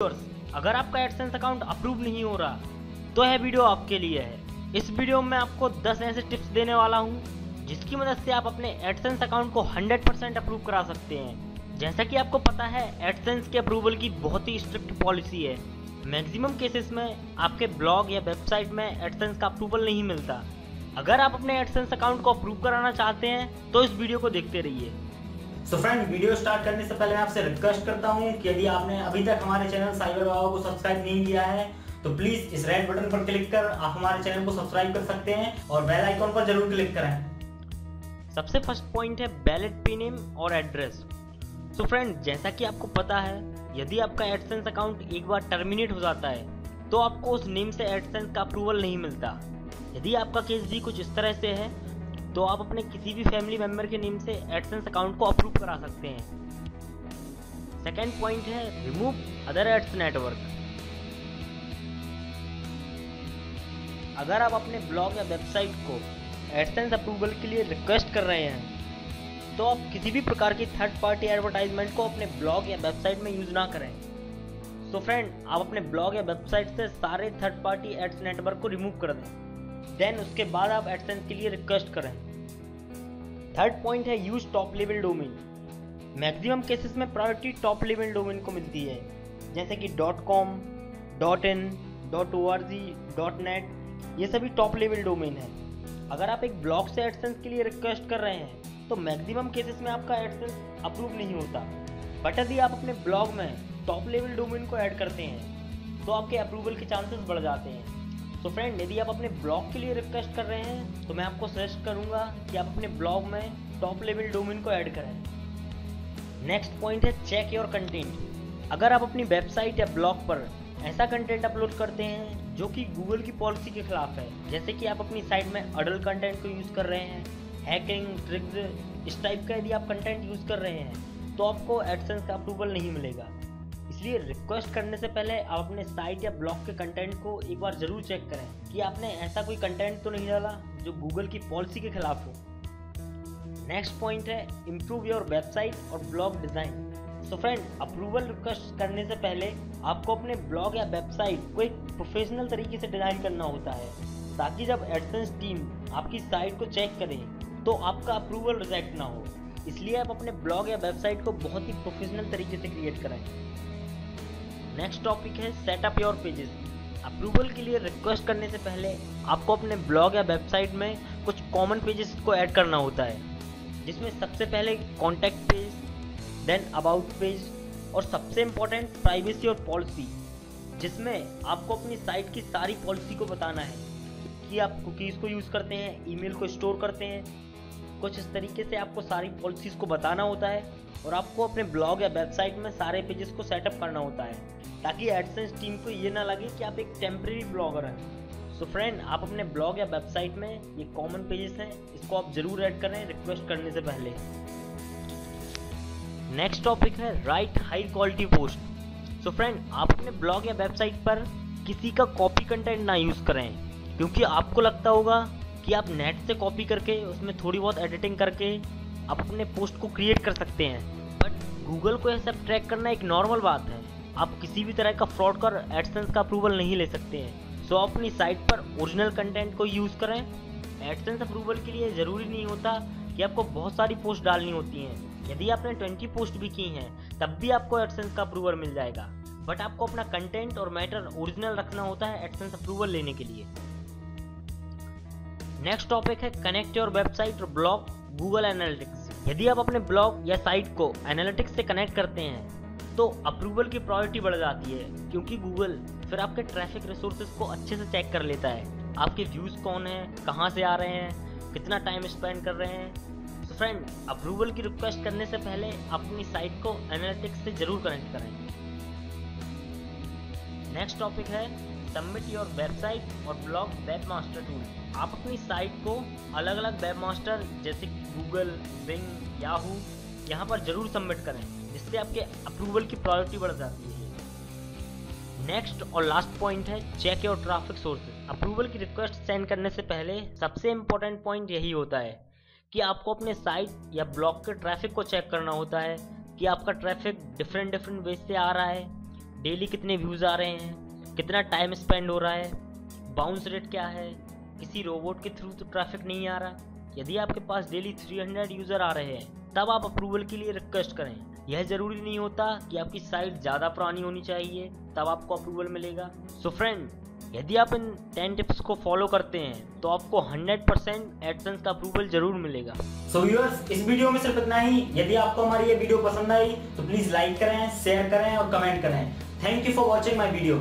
अगर आपका AdSense account approve नहीं हो रहा तो यह वीडियो आपके लिए है। इस वीडियो में आपको 10 ऐसे टिप्स देने वाला हूँ, जिसकी मदद से आप अपने एडसेंस अकाउंट को 100% अप्रूव करा सकते हैं। जैसा कि आपको पता है एडसेंस के अप्रूवल की बहुत ही स्ट्रिक्ट पॉलिसी है। मैक्सिमम केसेस में आपके ब्लॉग या वेबसाइट में एडसेंस का अप्रूवल नहीं मिलता। अगर आप अपने एडसेंस अकाउंट को अप्रूव कराना चाहते हैं तो इस वीडियो को देखते रहिए। सो फ्रेंड वीडियो स्टार्ट करने से पहले मैं आपसे रिक्वेस्ट करता हूँ कि यदि आपने अभी तक हमारे चैनल साइबर बाबा को सब्सक्राइब नहीं किया है तो प्लीज़ इस रेड बटन पर क्लिक कर, आप हमारे चैनल को सब्सक्राइब कर सकते हैं और बेल आइकॉन पर ज़रूर क्लिक करें। सबसे फ़र्स्ट पॉइंट है बैलेट पी नेम और एड्रेस सो फ्रेंड जैसा कि आपको पता है, यदि आपका एडसेंस अकाउंट एक बार टर्मिनेट हो जाता है तो आपको उस नेम से एडसेंस का अप्रूवल नहीं मिलता। यदि आपका केस भी कुछ इस तरह से है तो आप अपने किसी भी फैमिली मेंबर के नेम से एडसेंस अकाउंट को अप्रूव करा सकते हैं। सेकेंड पॉइंट है रिमूव अदर एड्स नेटवर्क अगर आप अपने ब्लॉग या वेबसाइट को एडसेंस अप्रूवल के लिए रिक्वेस्ट कर रहे हैं तो आप किसी भी प्रकार की थर्ड पार्टी एडवर्टाइजमेंट को अपने ब्लॉग या वेबसाइट में यूज़ ना करें। सो so फ्रेंड आप अपने ब्लॉग या वेबसाइट से सारे थर्ड पार्टी एड्स नेटवर्क को रिमूव कर दें। देन उसके बाद आप एडसेंस के लिए रिक्वेस्ट करें। थर्ड पॉइंट है use top level domain maximum cases में प्रायोरिटी टॉप लेवल डोमेन को मिलती है। जैसे कि dot com dot in dot O R G dot net ये सभी टॉप लेवल डोमेन है। अगर आप एक ब्लॉग से एडसेंस के लिए रिक्वेस्ट कर रहे हैं तो मैक्सिमम केसेस में आपका एडसेंस अप्रूव नहीं होता। बट यदि आप अपने ब्लॉग में टॉप लेवल डोमेन को ऐड करते हैं तो आपके अप्रूवल के चांसेस बढ़ जाते हैं। तो फ्रेंड यदि आप अपने ब्लॉग के लिए रिक्वेस्ट कर रहे हैं तो मैं आपको सजेस्ट करूँगा कि आप अपने ब्लॉग में टॉप लेवल डोमेन को ऐड करें। नेक्स्ट पॉइंट है चेक योर कंटेंट अगर आप अपनी वेबसाइट या ब्लॉग पर ऐसा कंटेंट अपलोड करते हैं, जो कि गूगल की पॉलिसी के खिलाफ है, जैसे कि आप अपनी साइट में अडल्ट कंटेंट को यूज़ कर रहे हैं हैकिंग ट्रिक्स इस टाइप का यदि आप कंटेंट यूज़ कर रहे हैं तो आपको एडसेंस का अप्रूवल नहीं मिलेगा। इसलिए रिक्वेस्ट करने से पहले आप अपने साइट या ब्लॉग के कंटेंट को एक बार ज़रूर चेक करें कि आपने ऐसा कोई कंटेंट तो नहीं डाला जो गूगल की पॉलिसी के खिलाफ हो। नेक्स्ट पॉइंट है इम्प्रूव योर वेबसाइट और blog design so friend approval request करने से पहले आपको अपने ब्लॉग या वेबसाइट को एक प्रोफेशनल तरीके से डिज़ाइन करना होता है। ताकि जब एडसेंस टीम आपकी साइट को चेक करे तो आपका अप्रूवल रिजेक्ट ना हो। इसलिए आप अपने ब्लॉग या वेबसाइट को बहुत ही प्रोफेशनल तरीके से क्रिएट करें। नेक्स्ट टॉपिक है सेटअप योर पेजेस अप्रूवल के लिए रिक्वेस्ट करने से पहले आपको अपने ब्लॉग या वेबसाइट में कुछ कॉमन पेजेस को ऐड करना होता है, जिसमें सबसे पहले contact page then about page और सबसे इम्पोर्टेंट प्राइवेसी और पॉलिसी जिसमें आपको अपनी साइट की सारी पॉलिसी को बताना है कि आप कुकीज़ को यूज़ करते हैं ईमेल को स्टोर करते हैं कुछ इस तरीके से आपको सारी पॉलिसीज़ को बताना होता है और आपको अपने ब्लॉग या वेबसाइट में सारे पेजेस को सेटअप करना होता है, ताकि एडसेंस टीम को ये ना लगे कि आप एक टेम्प्रेरी ब्लॉगर हैं। सो फ्रेंड आप अपने ब्लॉग या वेबसाइट में ये कॉमन पेजेस हैं, इसको आप ज़रूर ऐड करें रिक्वेस्ट करने से पहले। नेक्स्ट टॉपिक है write high quality post so friend आप अपने ब्लॉग या वेबसाइट पर किसी का कॉपी कंटेंट ना यूज़ करें, क्योंकि आपको लगता होगा कि आप नेट से कॉपी करके, उसमें थोड़ी बहुत एडिटिंग करके आप अपने पोस्ट को क्रिएट कर सकते हैं। बट गूगल को यह सब ट्रैक करना एक नॉर्मल बात है। आप किसी भी तरह का फ्रॉड कर एडसेंस का अप्रूवल नहीं ले सकते हैं। सो आप अपनी साइट पर ओरिजिनल कंटेंट को यूज़ करें। एडसेंस अप्रूवल के लिए ज़रूरी नहीं होता कि आपको बहुत सारी पोस्ट डालनी होती हैं। यदि आपने 20 पोस्ट भी की हैं, तब भी आपको एडसेंस का अप्रूवल मिल जाएगा। बट आपको अपना कंटेंट और मैटर ओरिजिनल रखना होता है एडसेंस अप्रूवल लेने के लिए। नेक्स्ट टॉपिक है कनेक्ट योर वेबसाइट और ब्लॉग गूगल एनालिटिक्स यदि आप अपने ब्लॉग या साइट को एनालिटिक्स से कनेक्ट करते हैं तो अप्रूवल की प्रायोरिटी बढ़ जाती है, क्योंकि गूगल फिर आपके ट्रैफ़िक रिसोर्सेज को अच्छे से चेक कर लेता है। आपके व्यूज़ कौन हैं, कहाँ से आ रहे हैं, कितना टाइम स्पेंड कर रहे हैं? तो फ्रेंड अप्रूवल की रिक्वेस्ट करने से पहले अपनी साइट को एनालिटिक्स से ज़रूर कनेक्ट करें। नेक्स्ट टॉपिक है सबमिट योर वेबसाइट और ब्लॉग वेब मास्टर टूल। आप अपनी साइट को अलग अलग वेब मास्टर जैसे गूगल, बिंग, याहू, यहाँ पर ज़रूर सबमिट करें, जिससे आपके अप्रूवल की प्रायोरिटी बढ़ जाती है। नेक्स्ट और लास्ट पॉइंट है, check your traffic sources approval की रिक्वेस्ट सेंड करने से पहले सबसे इंपॉर्टेंट पॉइंट यही होता है कि आपको अपने साइट या ब्लॉग के ट्रैफ़िक को चेक करना होता है कि आपका ट्रैफ़िक डिफरेंट डिफरेंट वे से आ रहा है डेली कितने व्यूज़ आ रहे हैं कितना टाइम स्पेंड हो रहा है? बाउंस रेट क्या है? किसी रोबोट के थ्रू तो ट्रैफ़िक नहीं आ रहा। यदि आपके पास डेली 300 यूज़र आ रहे हैं, तब आप अप्रूवल के लिए रिक्वेस्ट करें। यह ज़रूरी नहीं होता कि आपकी साइट ज़्यादा पुरानी होनी चाहिए, तब आपको अप्रूवल मिलेगा। सो फ्रेंड यदि आप इन टेन टिप्स को फॉलो करते हैं तो आपको 100% परसेंट एडसेंस का अप्रूवल ज़रूर मिलेगा। सो so व्यूअर्स इस वीडियो में सिर्फ़ इतना ही। यदि आपको हमारी ये वीडियो पसंद आई तो प्लीज़ लाइक करें शेयर करें और कमेंट करें। Thank you for watching my video